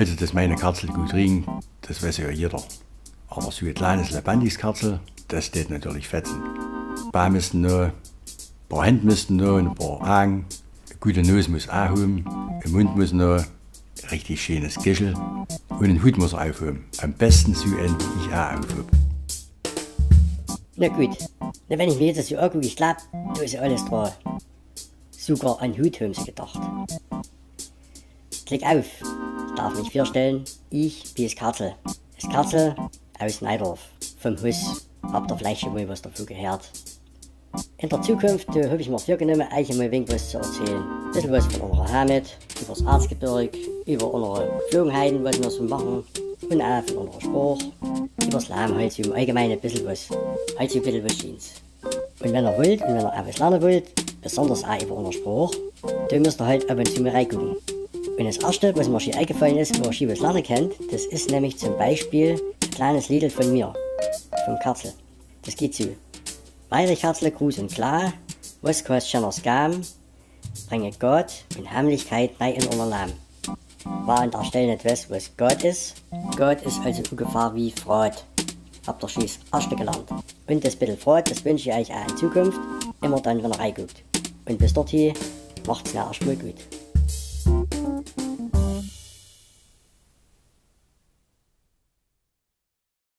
Also, dass meine Katzel gut riechen, das weiß ja jeder. Aber so ein kleines lebendiges Katzel, das steht natürlich fetzen. Beine müssen noch, ein paar Hände müssen noch, ein paar Augen, eine gute Nose muss auch haben, ein Mund muss noch, ein richtig schönes Gischel und einen Hut muss aufhaben. Am besten so einen, wie ich auch aufhabe. Na gut, na, wenn ich mir jetzt so angucke, ich glaube, da ist alles dran. Sogar an Hut haben sie gedacht. Klick auf, darf mich vorstellen, ich bin Katzel. Das Katzel aus Neidorf, vom Huss. Habt ihr vielleicht schon mal was davon gehört? In der Zukunft äh, habe ich mir vorgenommen, euch mal was zu erzählen. Ein bisschen was von unserer Heimat, über das Erzgebirge, über unsere Geflogenheiten, was wir so machen, und auch von unserer Sprache, über das Leben halt so im Allgemeinen ein bisschen was, halt so ein bisschen was Schönes. Und wenn ihr wollt, und wenn ihr auch was lernen wollt, besonders auch über unsere Sprache, dann müsst ihr halt ab und zu mal reingucken. Und das erste, was mir schon eingefallen ist, wo schon was lernen könnt, das ist nämlich zum Beispiel ein kleines Lied von mir, vom Katzel. Das geht so. Weiter herzlich Gruß und klar, was kostet schon das Gam, bringe Gott und Heimlichkeit rein in unser Leben. War an der Stelle nicht was, was Gott ist. Gott ist also ungefähr wie Fraud. Habt ihr schon das erste gelernt. Und das bisschen Fraud, das wünsche ich euch auch in Zukunft, immer dann, wenn ihr reinguckt. Und bis dorthin, macht's mir erstmal gut.